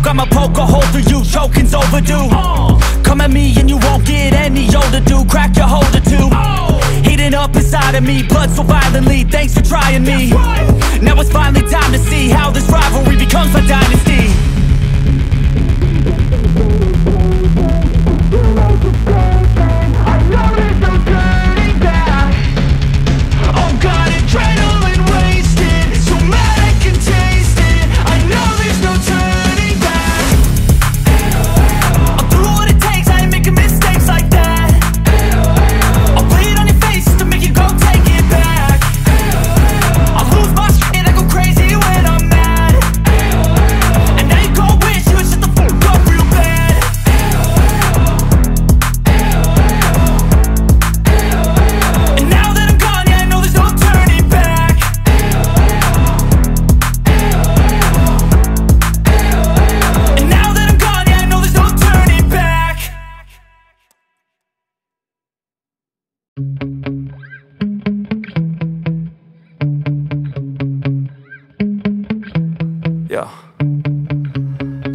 smoke, I'ma poke a hole through you, choking's overdue. Come at me and you won't get any older, dude, crack your holder too Heating up inside of me, blood so violently, thanks for trying me. Now it's finally time to see how this rivalry becomes a dynasty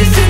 is